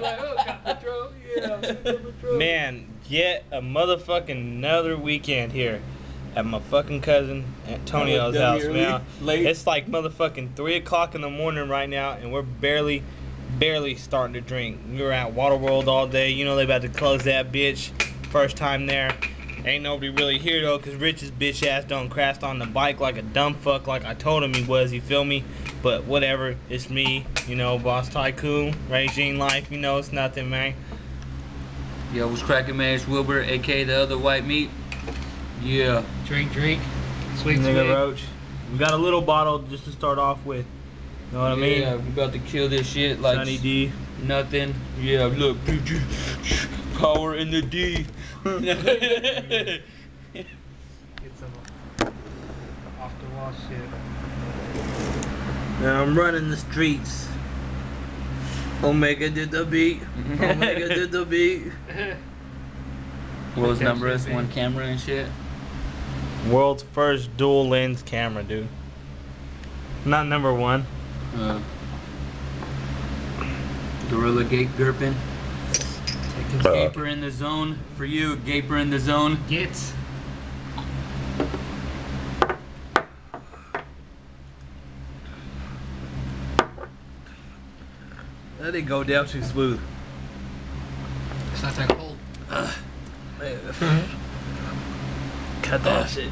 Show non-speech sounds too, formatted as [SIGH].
going. Like, oh, got Patron. Yeah, I'm sick of Patron. Man, yet a motherfucking another weekend here at my fucking cousin Antonio's house, man. late. It's like motherfucking three o'clock in the morning right now, and we're barely, barely starting to drink. We were at Waterworld all day. You know they about to close that bitch. First time there. Ain't nobody really here though, cause Rich's bitch ass done crashed on the bike like a dumb fuck, like I told him he was. You feel me? But whatever, it's me. You know, boss tycoon, regime life. You know, it's nothing, man. Yo, what's cracking, man? It's Wilber, aka the other white meat. Yeah. Drink, drink. Sweet, Nigga. Roach. We got a little bottle just to start off with. You know what I mean? Yeah, we about to kill this shit like Sunny D. nothing. Yeah, look, [LAUGHS] Power in the D. Get some off the wall. Now I'm running the streets. Omega did the beat. Omega did the beat. World's number is one camera and shit. World's first dual lens camera, dude. Not number one. Uh, Gorilla Gate Gurpin. Take uh, Gaper in the zone for you. Gaper in the zone. gets. That didn't go down too smooth. It's not that cold. Mm-hmm. Cut that shit.